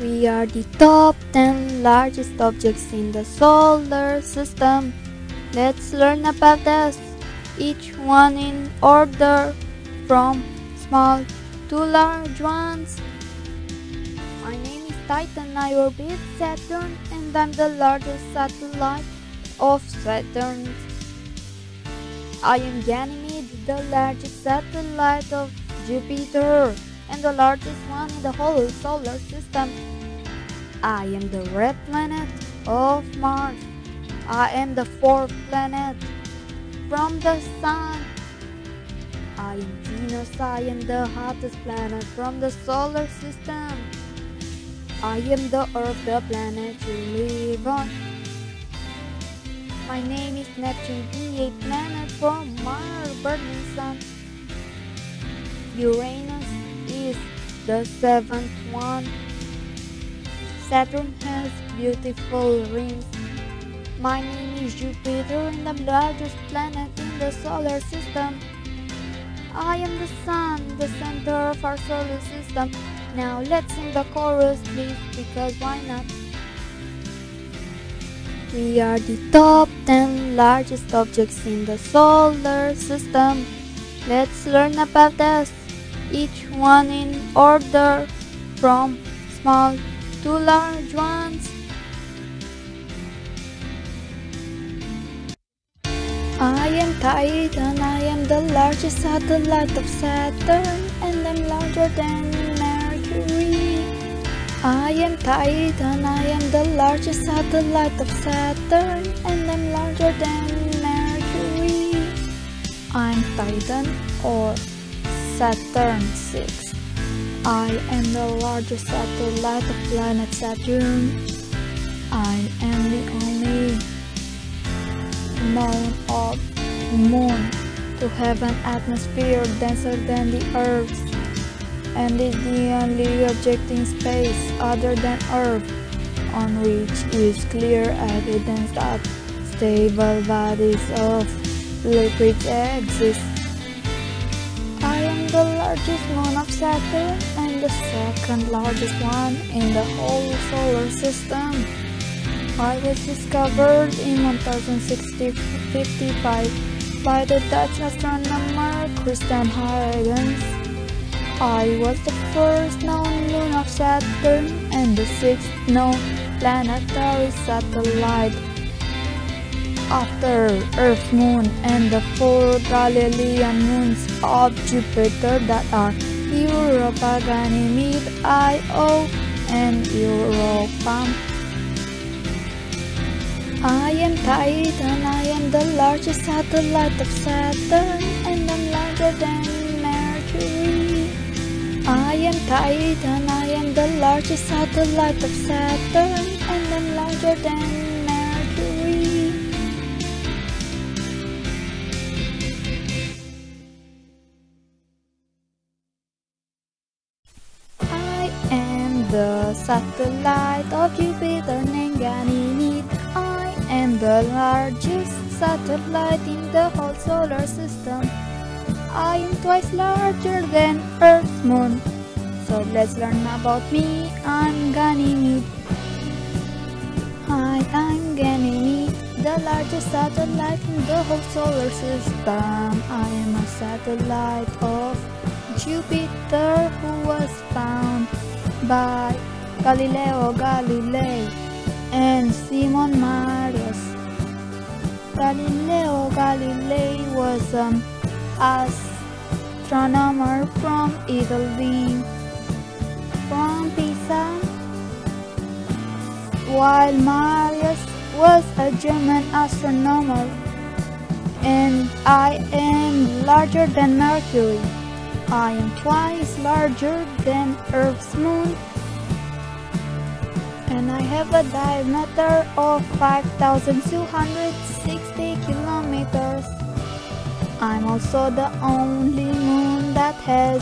We are the top 10 largest objects in the solar system. Let's learn about this, each one in order from small to large ones. My name is Titan. I orbit Saturn and I'm the largest satellite of Saturn. I am Ganymede, the largest satellite of Jupiter and the largest one in the whole solar system. I am the red planet of Mars. I am the fourth planet from the sun. I am Venus. I am the hottest planet from the solar system. I am the Earth, the planet you live on. My name is Neptune, the planet from Mars, burning sun. Uranus the seventh one. Saturn has beautiful rings. My name is Jupiter and I'm the largest planet in the solar system. I am the sun, the center of our solar system. Now let's sing the chorus please because why not? We are the top 10 largest objects in the solar system. Let's learn about this, each one in order from small to large ones. I am Titan, I am the largest satellite of Saturn and I'm larger than Mercury. I am Titan, I am the largest satellite of Saturn and I'm larger than Mercury. I'm Titan or Saturn 6. I am the largest satellite of planet Saturn. I am the only known of moon to have an atmosphere denser than the Earth's and is the only object in space other than Earth on which is clear evidence that stable bodies of liquids exist. Largest moon of Saturn and the second largest one in the whole solar system. I was discovered in 1055 by the Dutch astronomer Christian Huygens. I was the first known moon of Saturn and the sixth known planetary satellite after Earth moon and the four Galilean moons of Jupiter that are Europa, Ganymede, Io, and Europa. I am Titan, I am the largest satellite of Saturn and I'm larger than Mercury. I am Titan, I am the largest satellite of Saturn and I'm larger than the light of Jupiter named Ganymede. I am the largest satellite in the whole solar system. I am twice larger than Earth's moon. So let's learn about me. I'm Ganymede. Hi, I'm Ganymede, the largest satellite in the whole solar system. I am a satellite of Jupiter who was found by Galileo Galilei and Simon Marius. Galileo Galilei was an astronomer from Italy, from Pisa, while Marius was a German astronomer, and I am larger than Mercury. I am twice larger than Earth's moon and I have a diameter of 5260 kilometers. I'm also the only moon that has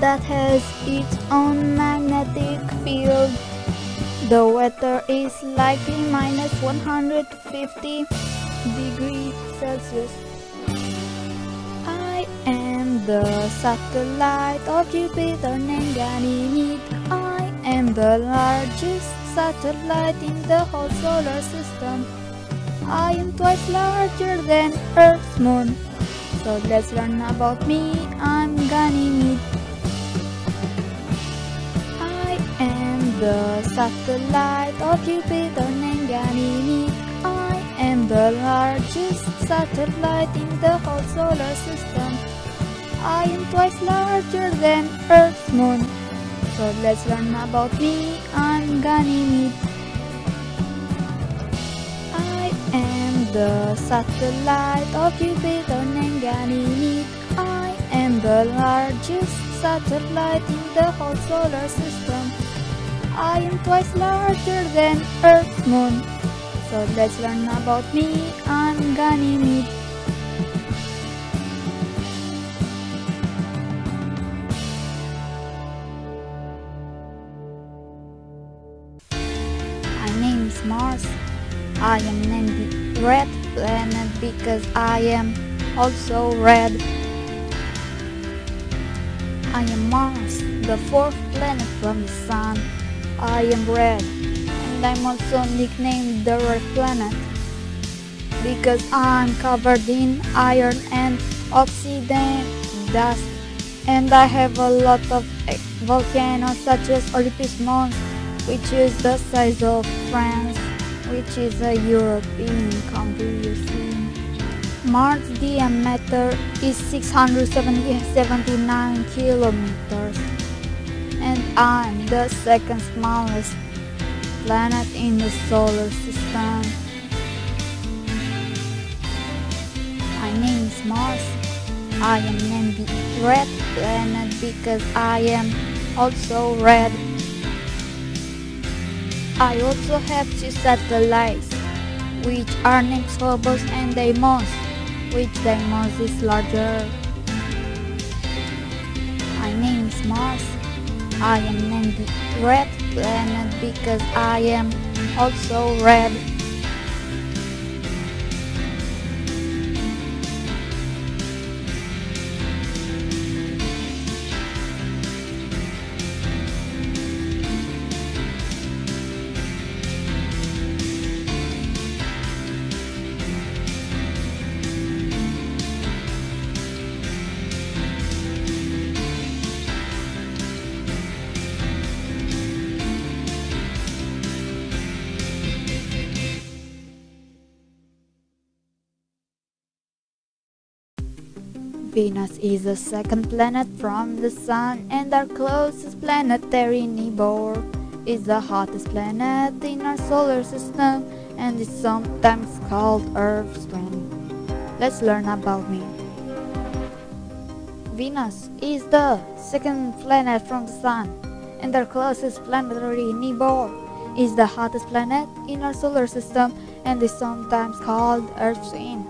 that has its own magnetic field. The weather is likely minus 150 degrees Celsius. I am the satellite of Jupiter named Ganymede. I am the the largest satellite in the whole solar system. I am twice larger than Earth's moon. So let's learn about me. I'm Ganymede. I am the satellite of Jupiter named Ganymede. I am the largest satellite in the whole solar system. I am twice larger than Earth's moon. So let's learn about me. I'm Ganymede. I am the satellite of Jupiter named Ganymede. I am the largest satellite in the whole solar system. I am twice larger than Earth's moon. So let's learn about me. I'm Ganymede. Red Planet because I am also red. I am Mars, the fourth planet from the Sun. I am red, and I'm also nicknamed the Red Planet because I'm covered in iron and oxide dust, and I have a lot of eh, volcanoes such as Olympus Mons, which is the size of France, which is a European country. Mars diameter is 679 kilometers and I'm the second smallest planet in the solar system. My name is Mars. I am named Red Planet because I am also red. I also have two satellites, which are named Phobos and Deimos, which Deimos is larger. My name is Mars. I am named Red Planet because I am also red. Venus is the second planet from the Sun, and our closest planetary neighbor is the hottest planet in our solar system and is sometimes called Earth's twin. Let's learn about me. Venus is the second planet from the Sun, and our closest planetary neighbor is the hottest planet in our solar system and is sometimes called Earth's twin.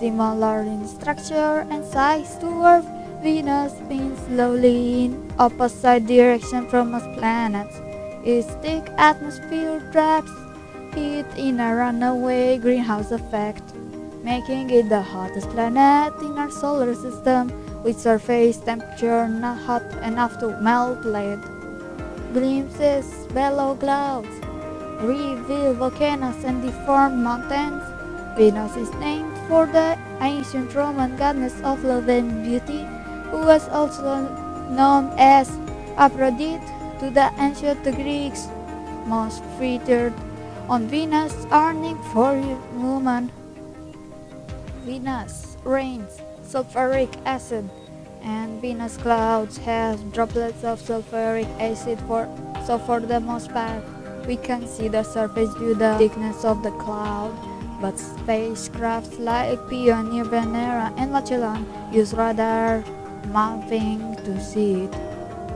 Similar in structure and size to Earth, Venus spins slowly in opposite direction from most planets. Its thick atmosphere traps heat in a runaway greenhouse effect, making it the hottest planet in our solar system with surface temperature not hot enough to melt lead. Glimpses below clouds reveal volcanoes and deformed mountains. Venus is named for the ancient Roman goddess of love and beauty, who was also known as Aphrodite to the ancient Greeks. Most featured on Venus named for women. Venus rains sulfuric acid, and Venus clouds have droplets of sulfuric acid for so for the most part we can see the surface due to the thickness of the cloud but spacecrafts like Pioneer, Venera, and Magellan use radar mapping to see it.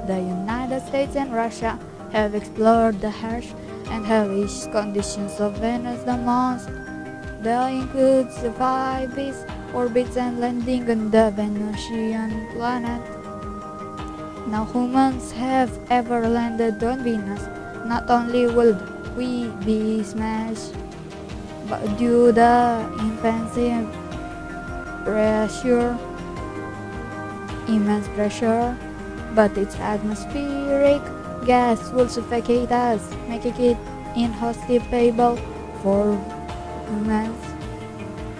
The United States and Russia have explored the harsh and hellish conditions of Venus the most. They include surviving orbits and landing on the Venusian planet. No humans have ever landed on Venus. Not only will we be smashed due the intensive pressure, immense pressure, but its atmospheric gas will suffocate us, making it inhospitable for humans.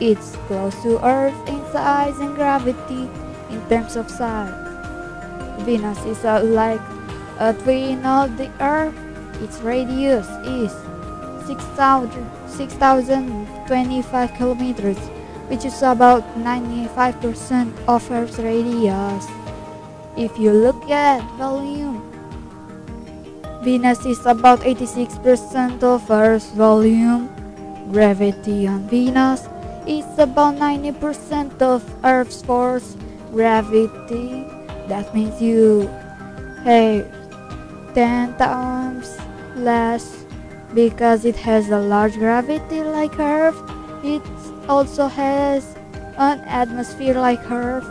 It's close to Earth in size and gravity in terms of size. Venus is like a twin of the Earth. Its radius is 6,025 kilometers, which is about 95% of Earth's radius. If you look at volume, Venus is about 86% of Earth's volume. Gravity on Venus is about 90% of Earth's force gravity. That means you have 10 times less because it has a large gravity like Earth. It also has an atmosphere like Earth.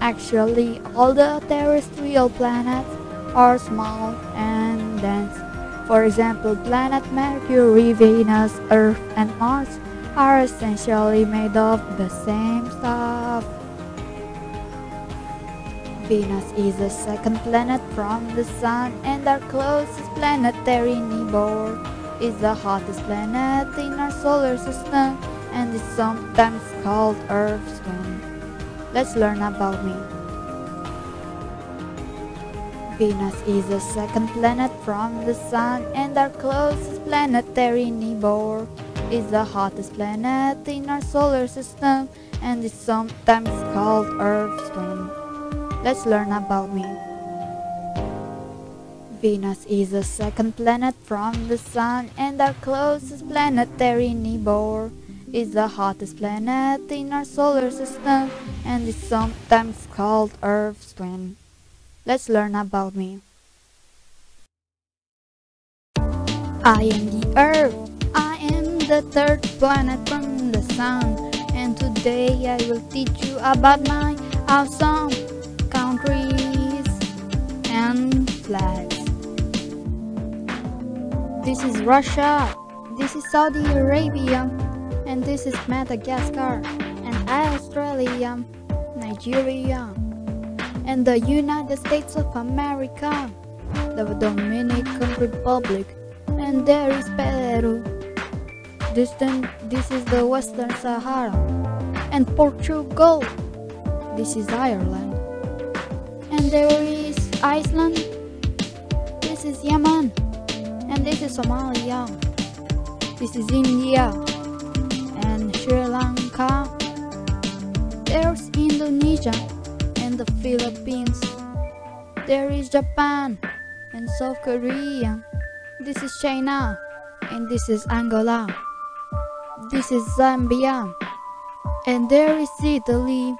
Actually, all the terrestrial planets are small and dense. For example, planet Mercury, Venus, Earth, and Mars are essentially made of the same stuff. Venus is the second planet from the Sun and our closest planetary neighbor is the hottest planet in our solar system and is sometimes called Earth's twin. Let's learn about me. Venus is the second planet from the Sun and our closest planetary neighbor is the hottest planet in our solar system and is sometimes called Earth's twin. Let's learn about me. Venus is the second planet from the Sun and our closest planetary neighbor is the hottest planet in our solar system and is sometimes called Earth's twin. Let's learn about me. I am the Earth. I am the third planet from the Sun. And today I will teach you about my awesome and flags. This is Russia. This is Saudi Arabia. And this is Madagascar. And Australia. Nigeria and the United States of America, the Dominican Republic, and there is Peru. This is the Western Sahara, and Portugal. This is Ireland, and there is Iceland. This is Yemen, and this is Somalia. This is India, and Sri Lanka. There's Indonesia and the Philippines. There is Japan and South Korea. This is China and this is Angola. This is Zambia and there is Italy.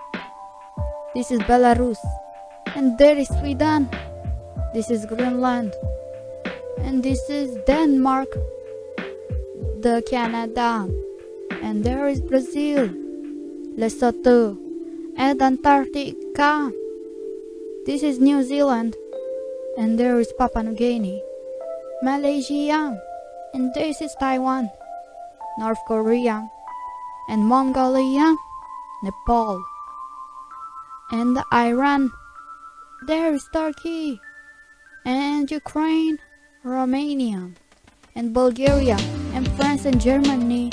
This is Belarus and there is Sweden. This is Greenland and this is Denmark. The Canada and there is Brazil. Lesotho and Antarctica. This is New Zealand, and there is Papua New Guinea, Malaysia, and this is Taiwan, North Korea, and Mongolia, Nepal, and Iran. There is Turkey, and Ukraine, Romania, and Bulgaria, and France and Germany,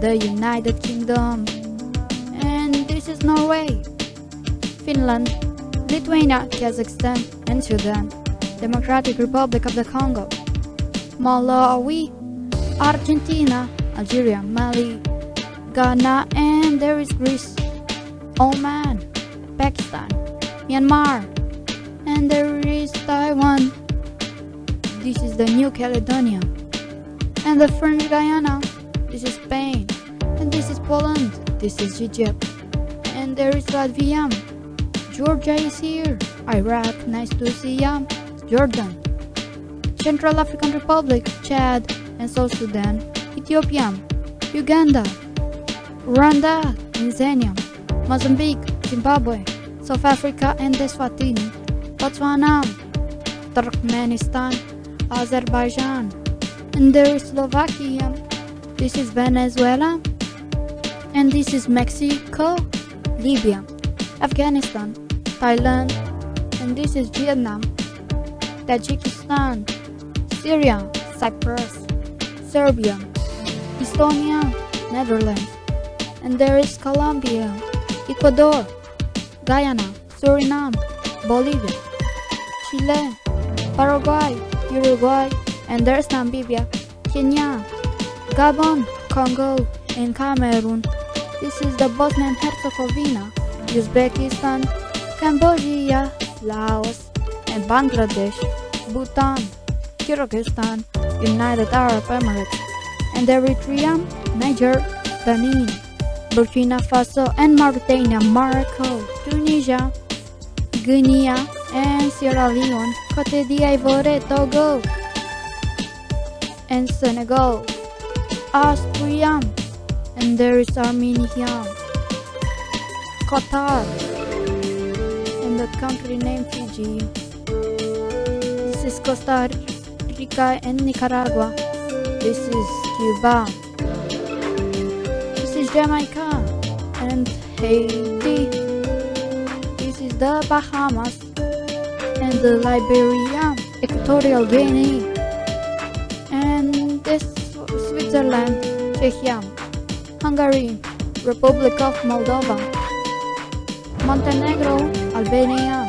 the United Kingdom, And this is Norway, Finland, Lithuania, Kazakhstan, and Sudan, Democratic Republic of the Congo, Malawi, Argentina, Algeria, Mali, Ghana, and there is Greece, Oman, Pakistan, Myanmar, and there is Taiwan. This is the New Caledonia, and the French Guiana. This is Spain, and this is Poland. This is Egypt and there is Latvia. Georgia is here. Iraq, nice to see ya. Jordan. Central African Republic, Chad, and South Sudan. Ethiopia. Uganda. Rwanda, Tanzania. Mozambique, Zimbabwe. South Africa and Eswatini. Botswana. Turkmenistan. Azerbaijan. And there is Slovakia. This is Venezuela. And this is Mexico. Libya, Afghanistan, Thailand, And this is Vietnam, Tajikistan, Syria, Cyprus, Serbia, Estonia, Netherlands. And there is Colombia, Ecuador, Guyana, Suriname, Bolivia, Chile, Paraguay, Uruguay, and there's Namibia, Kenya, Gabon, Congo, and Cameroon. This is the Bosnia and Herzegovina, Uzbekistan, Cambodia, Laos, and Bangladesh, Bhutan, Kyrgyzstan, United Arab Emirates, and Eritrea, Niger, Benin, Burkina Faso, and Mauritania, Morocco, Tunisia, Guinea, and Sierra Leone, Cote d'Ivoire, Togo, and Senegal, Austria, and there is Armenia, Qatar, and the country named Fiji. This is Costa Rica and Nicaragua. This is Cuba. This is Jamaica and Haiti. This is the Bahamas and the Liberia, Equatorial Guinea, and Switzerland, Czechia, Hungary, Republic of Moldova, Montenegro, Albania,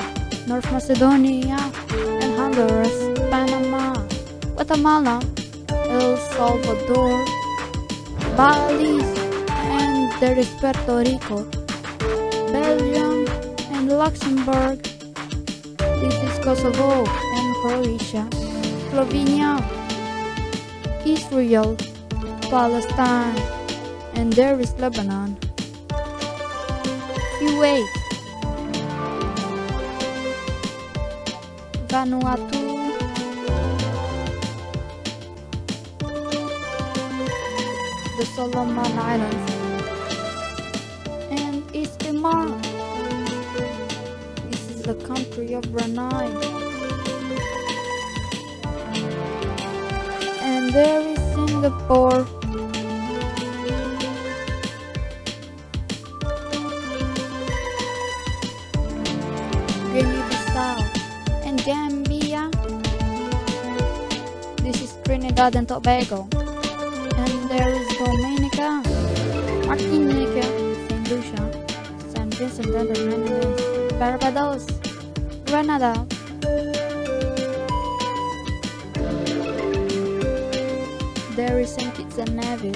North Macedonia, and Honduras, Panama, Guatemala, El Salvador, Belize, and there is Puerto Rico, Belgium, and Luxembourg. Kosovo and Croatia, Slovenia, Israel, Palestine, and there is Lebanon. Kuwait, Vanuatu, the Solomon Islands, and East Timor. The country of Brunei. And there is Singapore. Guinea-Bissau and Gambia. This is Trinidad and Tobago. And there is Dominica, Martinica, St. Lucia, St. Vincent and the Grenadines, Barbados, Grenada, there is St. Kitts and Nevis.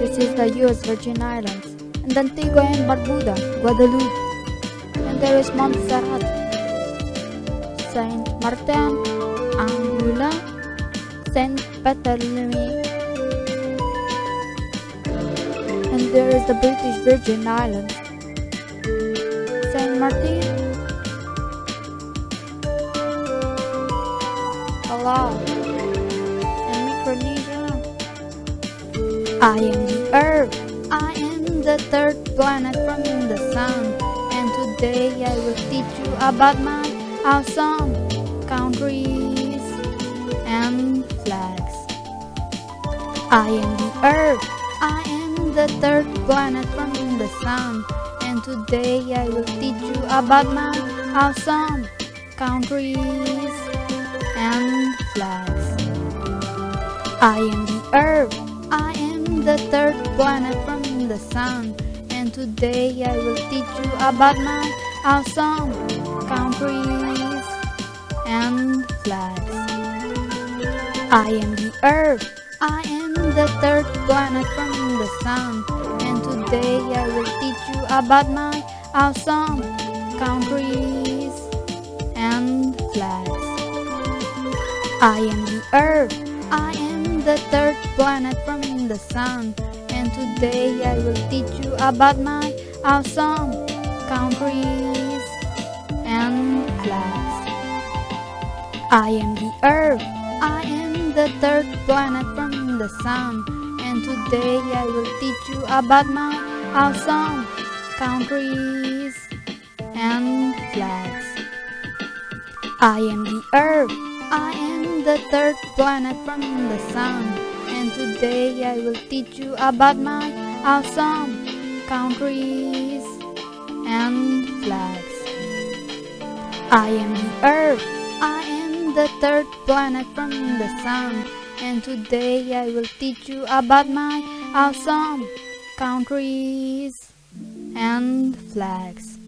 This is the US Virgin Islands, and Antigua and Barbuda, Guadeloupe, and there is Montserrat, Saint Martin, Anguilla, Saint Barthélemy, and there is the British Virgin Islands, Saint Martin, And Micronesia. I am the Earth. I am the third planet from the sun. And today I will teach you about my awesome countries and flags. I am the Earth. I am the third planet from the sun. And today I will teach you about my awesome countries flags. I am the Earth. I am the third planet from the sun. And today I will teach you about my awesome countries and flags. I am the Earth. I am the third planet from the sun. And today I will teach you about my awesome countries I am the Earth. I am the third planet from the sun. And today I will teach you about my awesome countries and flags. I am the Earth. I am the third planet from the sun. And today I will teach you about my awesome countries and flags. I am the Earth. I am the third planet from the sun. And today I will teach you about my awesome countries and flags. I am the Earth. I am the third planet from the Sun. And today I will teach you about my awesome countries and flags.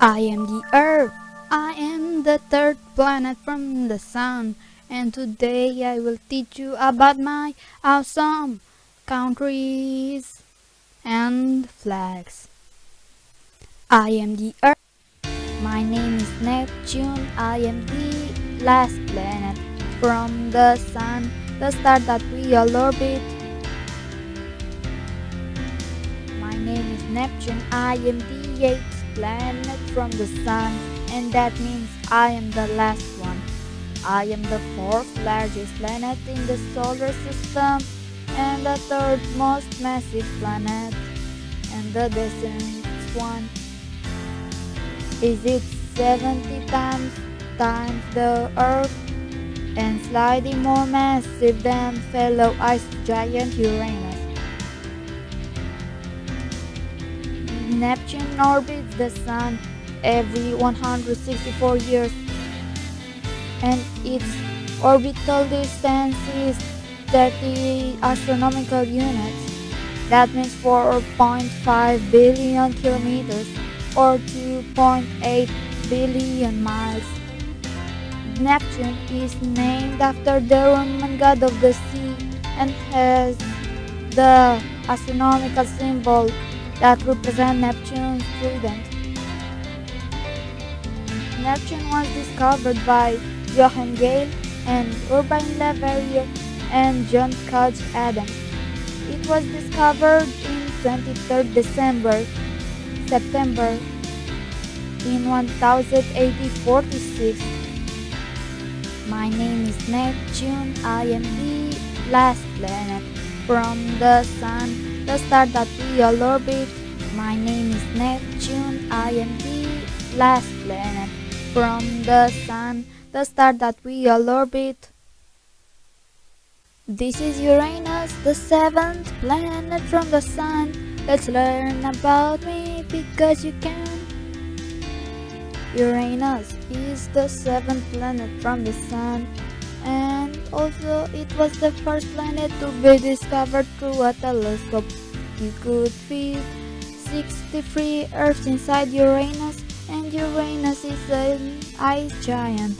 I am the Earth. I am the third planet from the Sun. And today I will teach you about my awesome countries and flags. I am the Earth. My name is Neptune. I am the last planet from the Sun, the star that we all orbit. My name is Neptune. I am the eighth planet from the Sun, and that means I am the last one. I am the fourth largest planet in the solar system and the third most massive planet and the distance one is it 70 times times the earth and slightly more massive than fellow ice giant Uranus. Neptune orbits the sun every 164 years and its orbital distance is 30 astronomical units. That means 4.5 billion kilometers or 2.8 billion miles. Neptune is named after the Roman god of the sea and has the astronomical symbol that represents Neptune's trident. Neptune was discovered by Johann Galle and Urbain Le Verrier and John Couch Adams. It was discovered in 23rd December, September in 1046. My name is Neptune. I am the last planet from the Sun, the star that we all orbit. My name is Neptune. I am the last planet from the Sun, the star that we all orbit. This is Uranus, the seventh planet from the Sun. Let's learn about me because you can. Uranus is the seventh planet from the Sun, and also it was the first planet to be discovered through a telescope. You could fit 63 Earths inside Uranus, Uranus is an ice giant.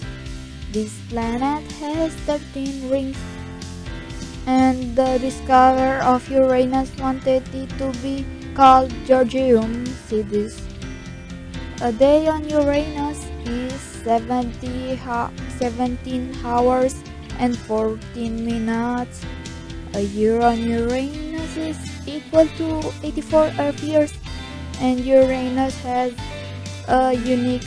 This planet has 13 rings, and the discoverer of Uranus wanted it to be called Georgium Sidus. A day on Uranus is 70 17 hours and 14 minutes. A year on Uranus is equal to 84 Earth years, and Uranus has a unique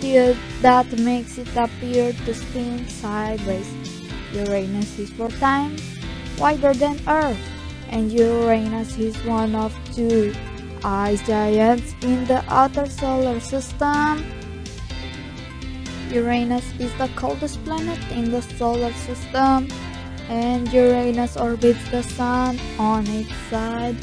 tilt that makes it appear to spin sideways. Uranus is four times wider than Earth, and Uranus is one of two ice giants in the outer solar system. Uranus is the coldest planet in the solar system, and Uranus orbits the Sun on its side.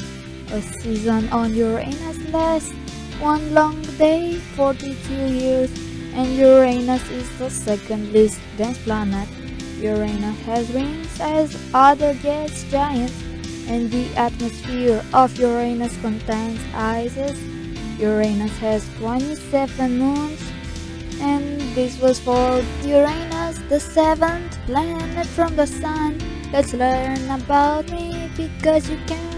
A season on Uranus lasts one long day, 42 years, and Uranus is the second least dense planet. Uranus has rings as other gas giants and the atmosphere of Uranus contains ices. Uranus has 27 moons, and this was for Uranus, the seventh planet from the Sun. Let's learn about me because you can.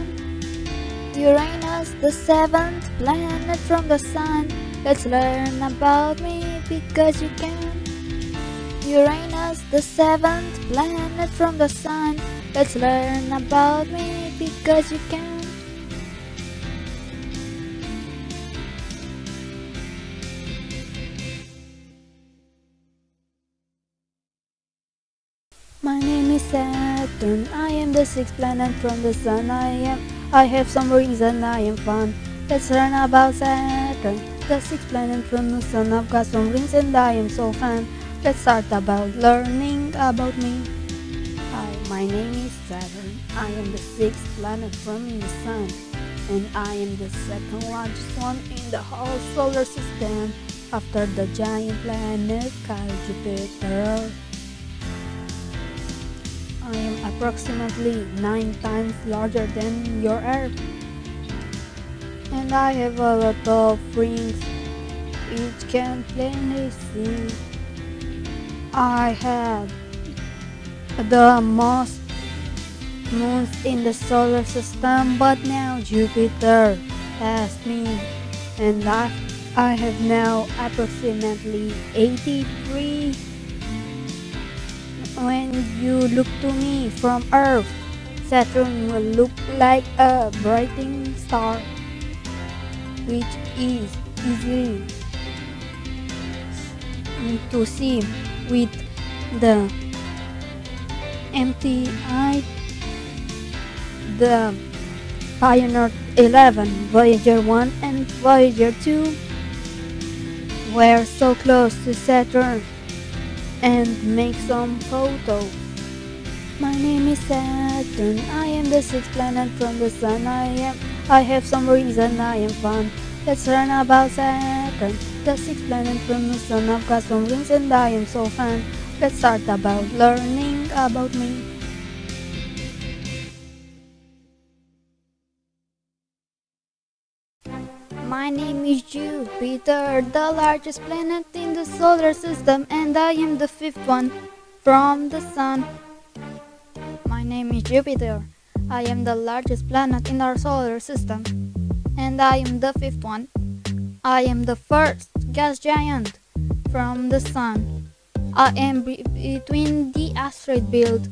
Uranus, the seventh planet from the Sun. Let's learn about me because you can. Uranus, the seventh planet from the Sun. Let's learn about me because you can. My name is Saturn. I am the sixth planet from the sun. I am. I have some and I am fun. Let's learn about Saturn, the sixth planet from the sun. I've got some rings and I am so fun. Let's start about learning about me. Hi, my name is Saturn. I am the sixth planet from the sun, and I am the second largest one in the whole solar system. after the giant planet called Jupiter. I am approximately 9 times larger than your Earth. And I have a lot of rings, each can plainly see. I have the most moons in the solar system, but now Jupiter has me, and I, I have now approximately 83 when you look to me from Earth, Saturn will look like a brightening star, which is easy to see with the empty eye. The Pioneer 11, Voyager 1, and Voyager 2 were so close to Saturn and make some photos. My name is Saturn. I am the sixth planet from the sun. I am. I have some reason I am fun. Let's learn about Saturn, the sixth planet from the sun. I've got some rings and I am so fun. Let's start about learning about me. Is Jupiter, the largest planet in the solar system, and I am the fifth one from the sun. My name is Jupiter. I am the largest planet in our solar system, and I am the fifth one. I am the first gas giant from the sun. I am between the asteroid belt,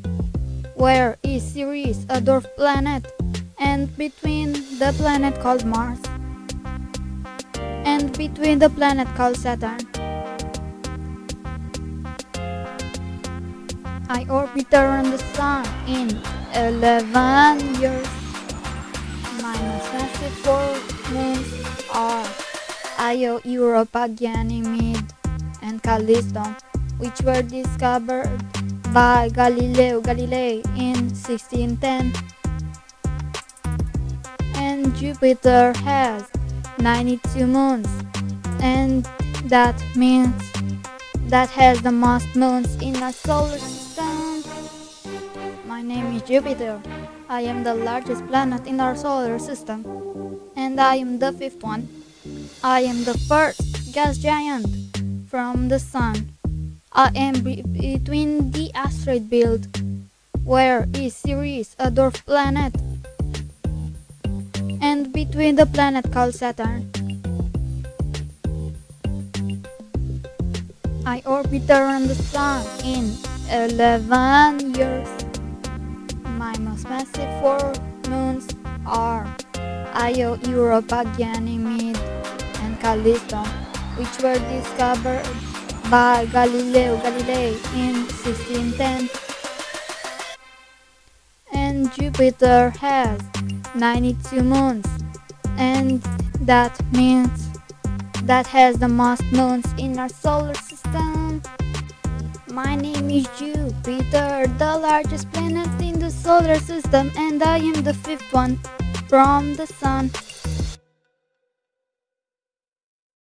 where is Ceres, a dwarf planet, and between the planet called Mars and between the planet called Saturn. I orbit around the Sun in 11 years. My four moons are Io, Europa, Ganymede, and Callisto, which were discovered by Galileo Galilei in 1610. And Jupiter has 92 moons and that means that has the most moons in our solar system. My name is Jupiter. I am the largest planet in our solar system and I am the fifth one. I am the first gas giant from the sun. I am between the asteroid belt where is Ceres, a dwarf planet, between the planet called Saturn. I orbit around the Sun in 11 years. My most massive four moons are Io, Europa, Ganymede, and Callisto, which were discovered by Galileo Galilei in 1610. And Jupiter has 92 moons and that means that has the most moons in our solar system. My name is Jupiter, the largest planet in the solar system and I am the fifth one from the sun.